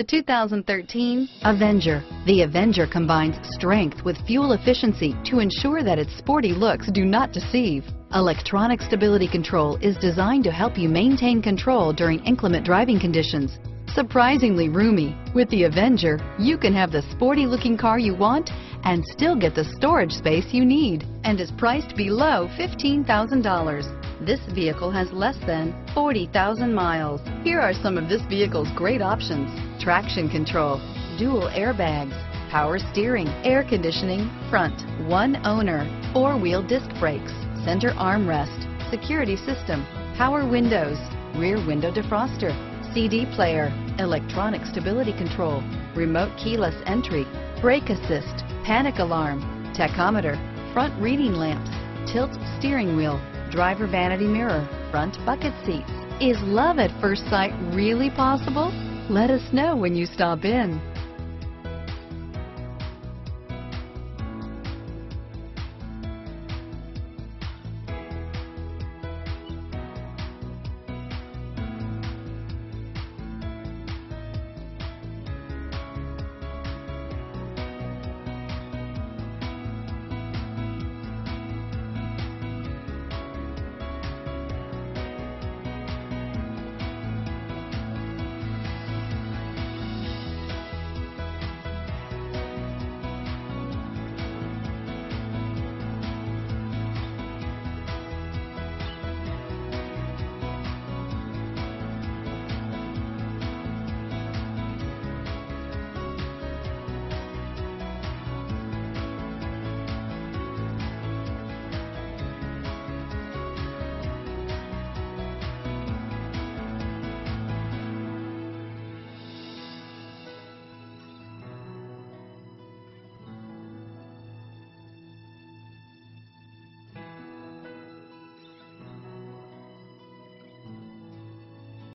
The 2013 Avenger. The Avenger combines strength with fuel efficiency to ensure that its sporty looks do not deceive. Electronic stability control is designed to help you maintain control during inclement driving conditions. Surprisingly roomy, with the Avenger, you can have the sporty looking car you want and still get the storage space you need and is priced below $15,000. This vehicle has less than 40,000 miles. Here are some of this vehicle's great options. Traction control, dual airbags, power steering, air conditioning, front, one owner, four-wheel disc brakes, center armrest, security system, power windows, rear window defroster, CD player, electronic stability control, remote keyless entry, brake assist, panic alarm, tachometer, front reading lamps, tilt steering wheel, driver vanity mirror, front bucket seats. Is love at first sight really possible? Let us know when you stop in.